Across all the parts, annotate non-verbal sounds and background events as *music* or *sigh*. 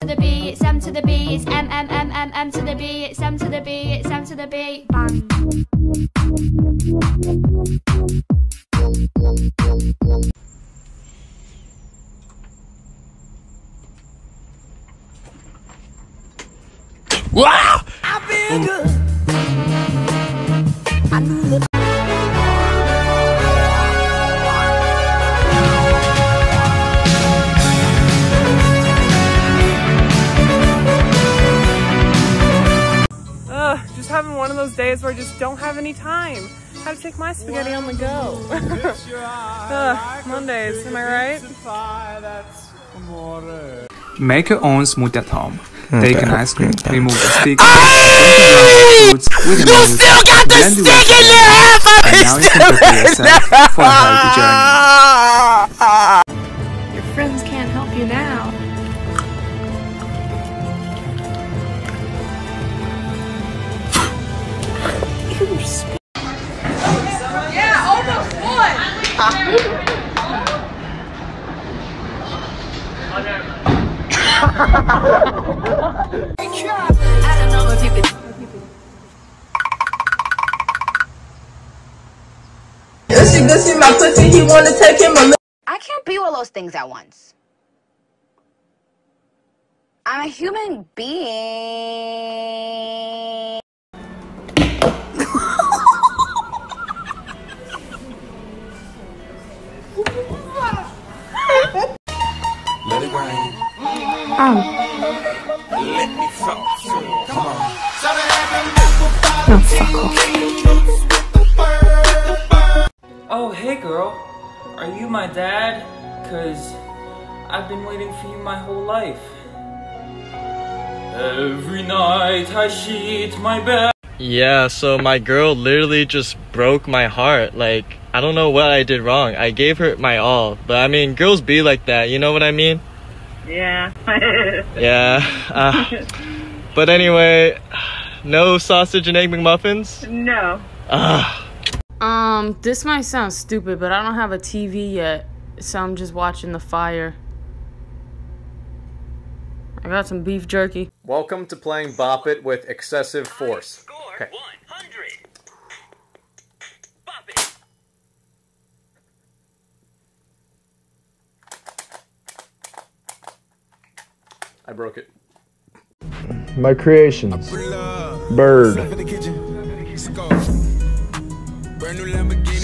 to the B, it's M to the B, it's M M M M M to the B, it's M to the B, it's M to the B. Bang. Wow! Ugh, days where I just don't have any time. How to take my spaghetti on the go. *laughs* Ugh, Mondays, am I right? Make your own smoothie at home. Take an ice cream, okay. remove the stick, fruits with a You milk, still got the stick in rest your half of and it, now you can prepare yourself for a healthy journey. *laughs* Your friends can't help you now. My pussy, he wanna take him a I can't be all those things at once. I'm a human being. Let it rain. Um. Oh, hey girl. Are you my dad? Cause I've been waiting for you my whole life. Every night I shit my bed. Yeah, so my girl literally just broke my heart. Like, I don't know what I did wrong. I gave her my all. But I mean, girls be like that, you know what I mean? Yeah. *laughs* Yeah. Uh, but anyway, no sausage and egg McMuffins? no. Ugh. Um, this might sound stupid, but I don't have a TV yet, so I'm just watching the fire. I got some beef jerky. Welcome to playing Bop It with excessive force. Okay. I broke it. My creations. Bird.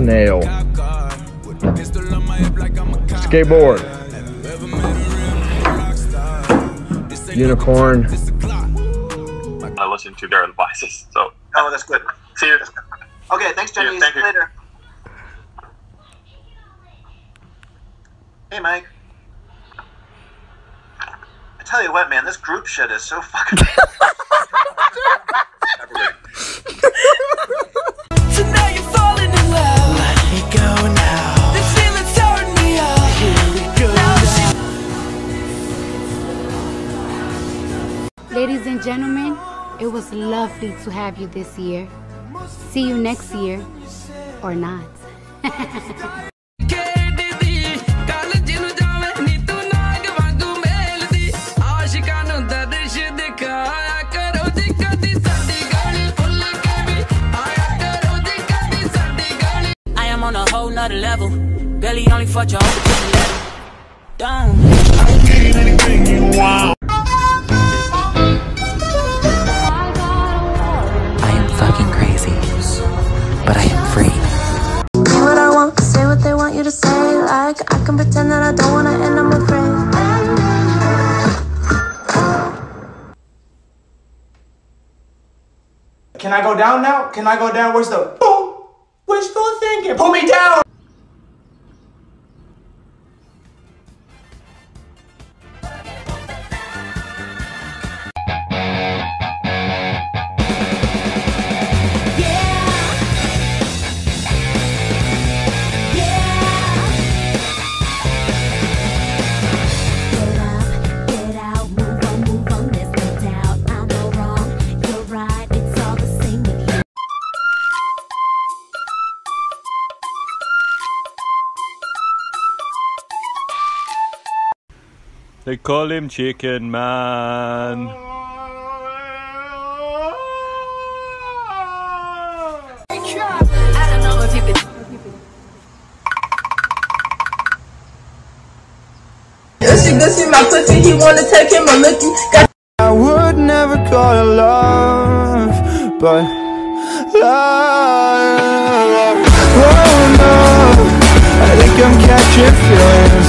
Snail. Skateboard. Unicorn. I listen to their advices. So Oh, that's good. see you. Okay, thanks, Jenny. Yeah, thank See you you. later. Hey, Mike. I tell you what, man, this group shit is so fucking. *laughs* *laughs* So and gentlemen, it was lovely to have you this year. See you next year, or not. I am on a whole nother level. Belly only for your own level. Down. I say. I can pretend that I don't wanna, and I'm afraid. Can I go down now? Can I go down? Where's the boom? Wishful thinking. Pull me down. They call him Chicken Man. I don't know if you could. If she good see my pussy, he wanna take him a lookie. I would never call it love, but love. Oh no, I think I'm catching feelings.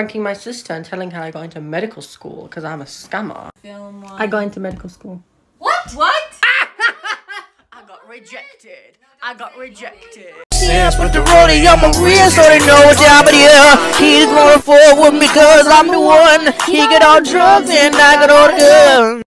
Pranking my sister and telling her I got into medical school because I'm a scammer. I got into medical school. What? What? *laughs* I got rejected. I got rejected. Yeah, put the rollie on my wrist so they know what time it is. He just going forward because I'm the one. He get all drugs and I got all the guns.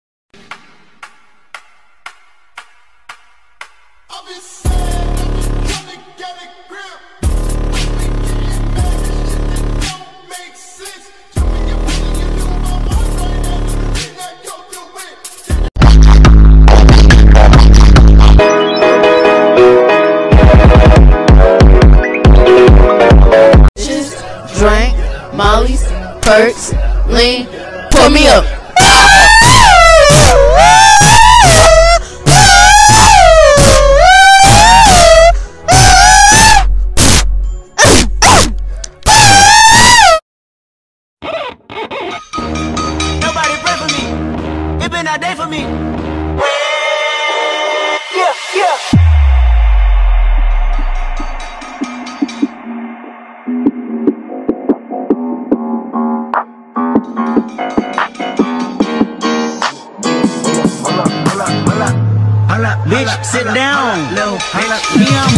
Sit down. Little bitch. Me, I'm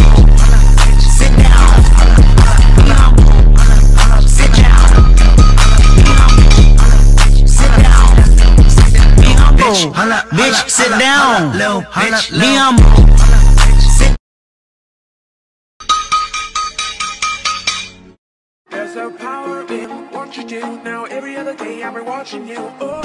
sit down. Me, I'm sit down. Sit down. Me, I'm bitch. Bitch, sit down. Little bitch. Me, I'm sit There's a power in what you do. Now every other day I've been watching you. Oh.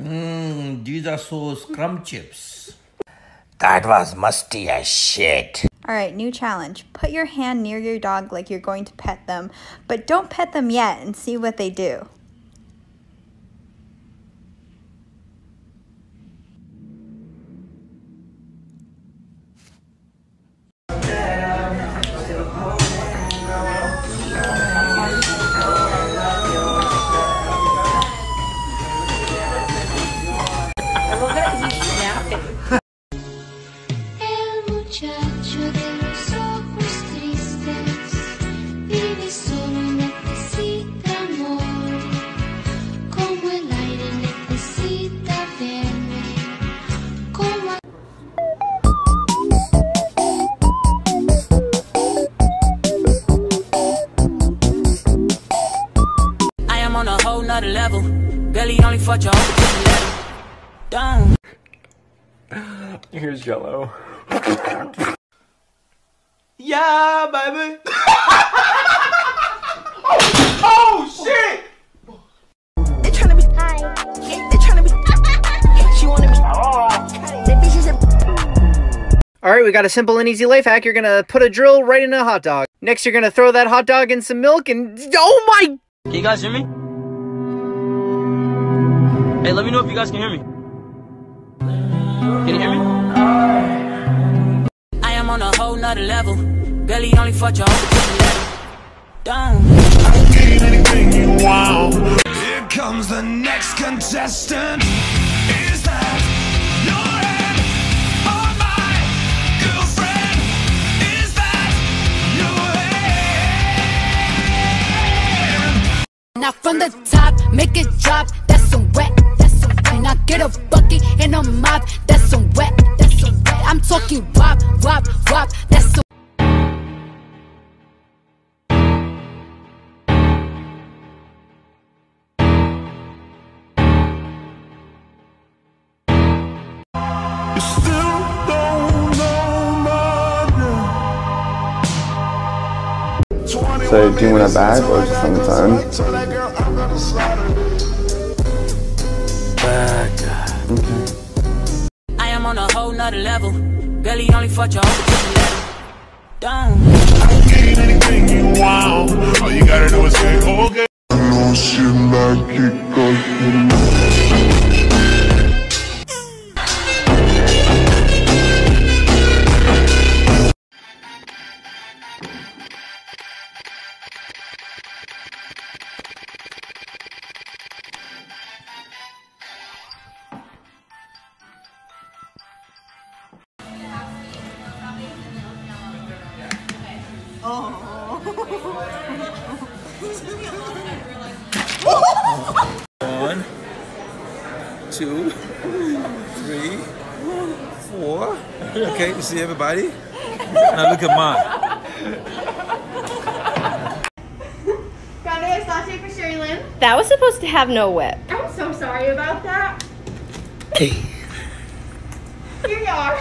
Mmm, these are so scrum chips. That was musty as shit. Alright, new challenge. Put your hand near your dog like you're going to pet them, but don't pet them yet and see what they do. Only fuck your own pussy level. Down. Here's Jello. Yeah, baby. *laughs* oh shit! They tryna be high. They tryna be. She wanted me. That bitch. Alright, we got a simple and easy life hack. You're gonna put a drill right in a hot dog. Next, you're gonna throw that hot dog in some milk and. Oh my! Can you guys hear me? Hey, let me know if you guys can hear me. Can you hear me? I am on a whole nother level. Belly only fuck your own pussy level. Down. anything you want. Here comes the next contestant. Is Now from the top, make it drop. That's some wet. That's some wet. Now get a bucket and a mop. That's some wet. That's some wet. I'm talking wop, wop, wop. That's some. You still name. So, do you want a bag or just on its own? Bag. I am on a whole nother level. Barely only fucked your whole chicken level. Down. Getting anything you want. All you gotta do is say, okay. I know she like it cause One, two, three, four. Okay, you see everybody? Now look at mine. Grande iced latte for Sherry Lynn. That was supposed to have no whip. I'm so sorry about that. Here you are.